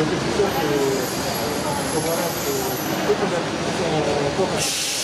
Donc, c'est ça que, voilà, faut connaître son corps.